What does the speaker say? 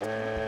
you